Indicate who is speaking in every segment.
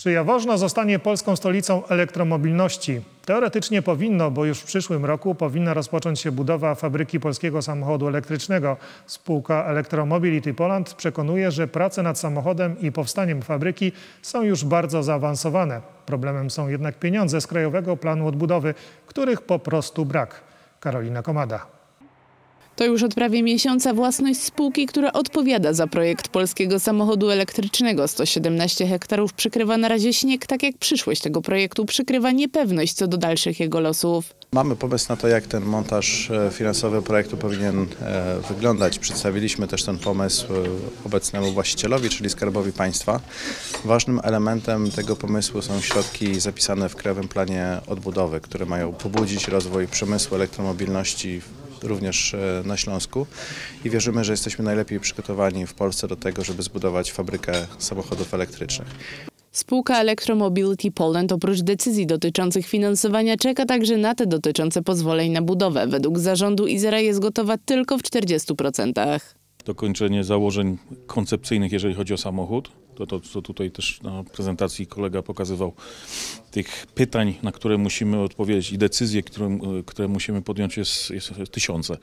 Speaker 1: Czy Jaworzno zostanie polską stolicą elektromobilności? Teoretycznie powinno, bo już w przyszłym roku powinna rozpocząć się budowa fabryki polskiego samochodu elektrycznego. Spółka Electromobility Poland przekonuje, że prace nad samochodem i powstaniem fabryki są już bardzo zaawansowane. Problemem są jednak pieniądze z Krajowego Planu Odbudowy, których po prostu brak. Karolina Komada.
Speaker 2: To już od prawie miesiąca własność spółki, która odpowiada za projekt polskiego samochodu elektrycznego. 117 hektarów przykrywa na razie śnieg, tak jak przyszłość tego projektu przykrywa niepewność co do dalszych jego losów.
Speaker 3: Mamy pomysł na to, jak ten montaż e, finansowy projektu powinien e, wyglądać. Przedstawiliśmy też ten pomysł e, obecnemu właścicielowi, czyli Skarbowi Państwa. Ważnym elementem tego pomysłu są środki zapisane w Krajowym Planie Odbudowy, które mają pobudzić rozwój przemysłu elektromobilności również na Śląsku i wierzymy, że jesteśmy najlepiej przygotowani w Polsce do tego, żeby zbudować fabrykę samochodów elektrycznych.
Speaker 2: Spółka Electromobility Poland oprócz decyzji dotyczących finansowania czeka także na te dotyczące pozwoleń na budowę. Według zarządu Izera jest gotowa tylko w 40%.
Speaker 4: Dokończenie założeń koncepcyjnych, jeżeli chodzi o samochód to, to co tutaj też na prezentacji kolega pokazywał, tych pytań, na które musimy odpowiedzieć i decyzje, które, które musimy podjąć jest, jest, tysiące.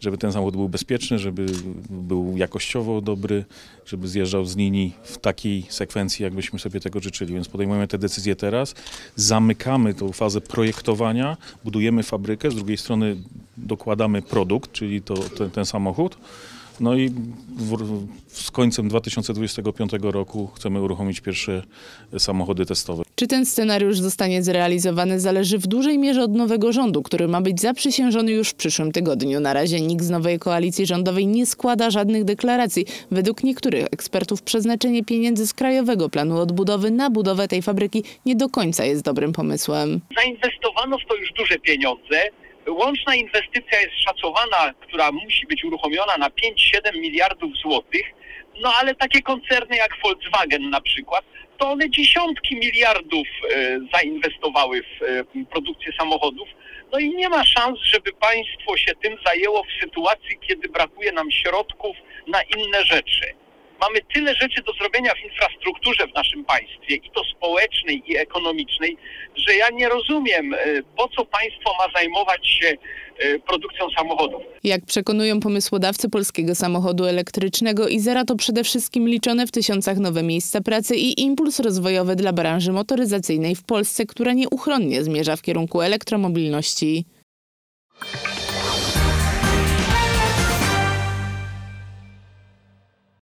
Speaker 4: Żeby ten samochód był bezpieczny, żeby był jakościowo dobry, żeby zjeżdżał z linii w takiej sekwencji, jakbyśmy sobie tego życzyli. Więc podejmujemy te decyzje teraz, zamykamy tą fazę projektowania, budujemy fabrykę, z drugiej strony dokładamy produkt, czyli to, ten, ten samochód. No i w, z końcem 2025 roku chcemy uruchomić pierwsze samochody testowe.
Speaker 2: Czy ten scenariusz zostanie zrealizowany zależy w dużej mierze od nowego rządu, który ma być zaprzysiężony już w przyszłym tygodniu. Na razie nikt z nowej koalicji rządowej nie składa żadnych deklaracji. Według niektórych ekspertów przeznaczenie pieniędzy z Krajowego Planu Odbudowy na budowę tej fabryki nie do końca jest dobrym pomysłem.
Speaker 5: Zainwestowano w to już duże pieniądze. Łączna inwestycja jest szacowana, która musi być uruchomiona na 5-7 miliardów złotych, no ale takie koncerny jak Volkswagen na przykład, to one dziesiątki miliardów e, zainwestowały w e, produkcję samochodów. No i nie ma szans, żeby państwo się tym zajęło w sytuacji, kiedy brakuje nam środków na inne rzeczy. Mamy tyle rzeczy do zrobienia w infrastrukturze w naszym państwie, i to społecznej, i ekonomicznej, że ja nie rozumiem, e, po co państwo ma zajmować się e, produkcją samochodów.
Speaker 2: Jak przekonują pomysłodawcy polskiego samochodu elektrycznego, Izera to przede wszystkim liczone w tysiącach nowe miejsca pracy i impuls rozwojowy dla branży motoryzacyjnej w Polsce, która nieuchronnie zmierza w kierunku elektromobilności.